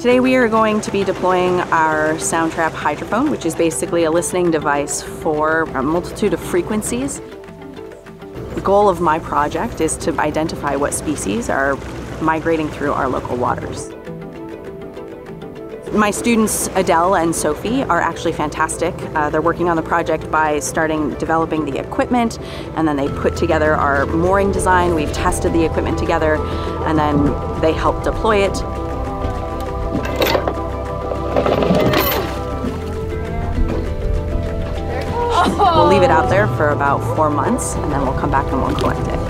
Today we are going to be deploying our Soundtrap hydrophone, which is basically a listening device for a multitude of frequencies. The goal of my project is to identify what species are migrating through our local waters. My students, Adele and Sophie, are actually fantastic. Uh, they're working on the project by starting developing the equipment, and then they put together our mooring design. We've tested the equipment together, and then they help deploy it. Leave it out there for about four months, and then we'll come back and we'll collect it.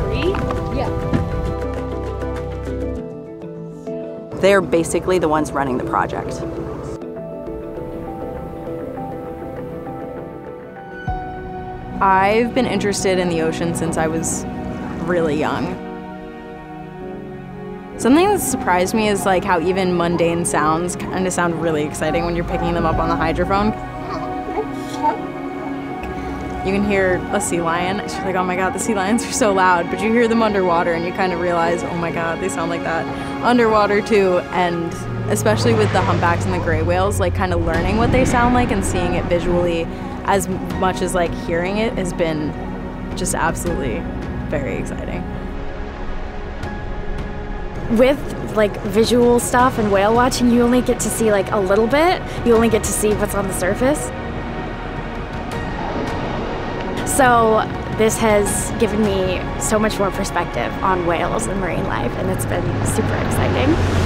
They're basically the ones running the project. I've been interested in the ocean since I was really young. Something that surprised me is like how even mundane sounds kind of sound really exciting when you're picking them up on the hydrophone. You can hear a sea lion. She's like, oh my god, the sea lions are so loud. But you hear them underwater and you kind of realize, oh my god, they sound like that underwater too. And especially with the humpbacks and the gray whales, like kind of learning what they sound like and seeing it visually as much as like hearing it has been just absolutely very exciting. With like visual stuff and whale watching, you only get to see like a little bit. You only get to see what's on the surface. So this has given me so much more perspective on whales and marine life, and it's been super exciting.